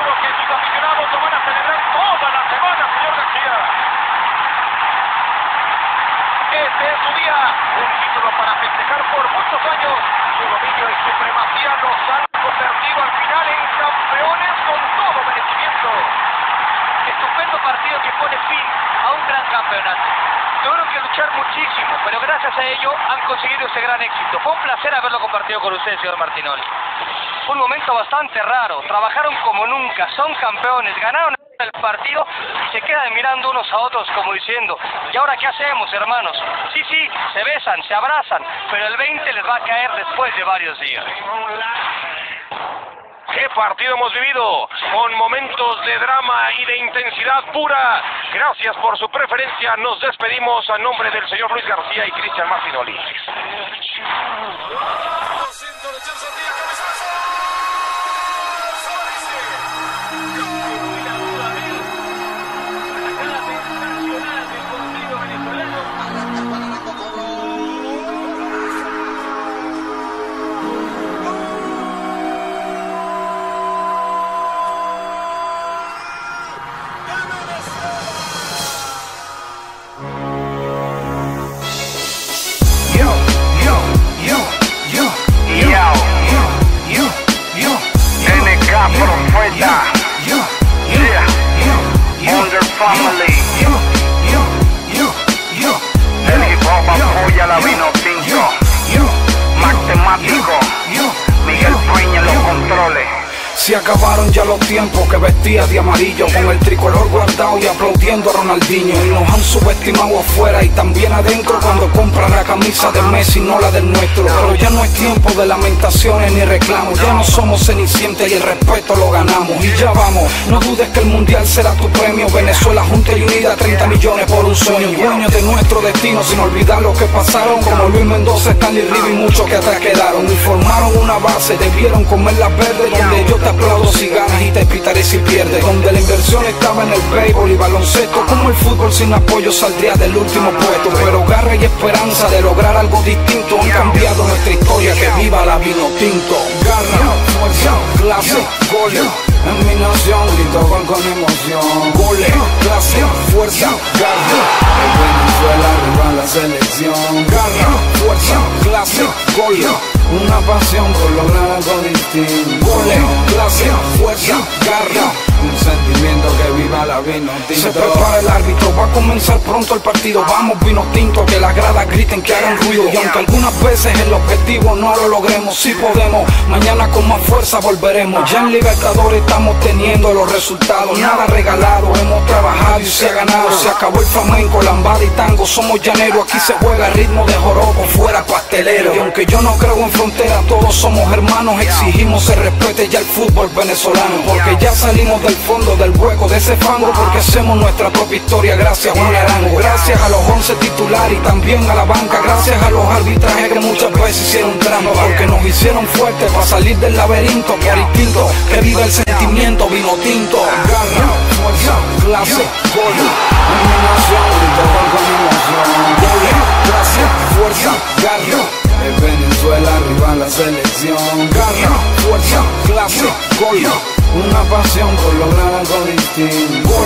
seguro que sus aficionados lo van a celebrar toda la semana, señor García. Este es su día, un título para festejar por muchos años su dominio y supremacía los han convertido al final en campeones con todo merecimiento. Estupendo partido que pone fin a un gran campeonato. Tuvieron que luchar muchísimo, pero gracias a ello han conseguido ese gran éxito. Fue un placer haberlo compartido con usted, señor Martinoli. Un momento bastante raro. Trabajaron como nunca, son campeones, ganaron el partido y se quedan mirando unos a otros como diciendo, ¿y ahora qué hacemos, hermanos? Sí, sí, se besan, se abrazan, pero el 20 les va a caer después de varios días. ¿Qué partido hemos vivido? Con momentos de drama y de intensidad pura. Gracias por su preferencia. Nos despedimos a nombre del señor Luis García y Cristian Martinoli. Se acabaron ya los tiempos que vestía de amarillo Con el tricolor guardado y aplaudiendo a Ronaldinho. Y nos han subestimado afuera y también adentro Cuando compran la camisa de Messi, no la del nuestro. Pero ya no es tiempo de lamentaciones ni reclamos. Ya no somos cenicientes y el respeto lo ganamos. Y ya vamos, no dudes que el mundial será tu premio. Venezuela junta y unida, 30 millones por un sueño. Dueños de nuestro destino sin olvidar lo que pasaron Como Luis Mendoza, Stanley Riva y muchos que atrás quedaron. Y formaron una base, debieron comer las verdes Donde yo te aplaudo si ganas y te pitaré si pierdes Donde la inversión estaba en el béisbol y baloncesto Como el fútbol sin apoyo saldría del último puesto. Pero garra y esperanza de lograr algo distinto Han cambiado nuestra historia, que viva la vino tinto. Garra, fuerza, clase, goles en mi nación grito con, emoción. Goles, clase, fuerza, garra. En Venezuela arriba la selección. Garra, fuerza, clase, goles Una pasión por lograr algo distinto. Clase, fuerza, garra. Un sentimiento que viva la vino tinto Se prepara el árbitro, pronto el partido. Vamos vino tinto, que las gradas griten, que hagan ruido. Y aunque algunas veces el objetivo no lo logremos Si podemos, mañana con más fuerza volveremos. Ya en Libertadores estamos teniendo los resultados. Nada regalado, hemos trabajado y se ha ganado. Se acabó el flamenco, lambada y tango Somos llaneros, aquí se juega a ritmo de joropo Fuera pastelero. Y aunque yo no creo en frontera, todos somos hermanos. Exigimos se respete ya el fútbol venezolano. Porque ya salimos del fondo del hueco de ese fango Porque hacemos nuestra propia historia. Gracias a Juan Arango Gracias a los 11 titulares y también a la banca. Gracias a los arbitrajes que muchas veces hicieron trampa. Porque nos hicieron fuertes para salir del laberinto. Por instinto, que viva el sentimiento vino tinto. Garra, fuerza, clase, gol. Clase, fuerza, garra. En Venezuela arriba la selección. Garra, fuerza, clase, gol. Una pasión por lograr algo distinto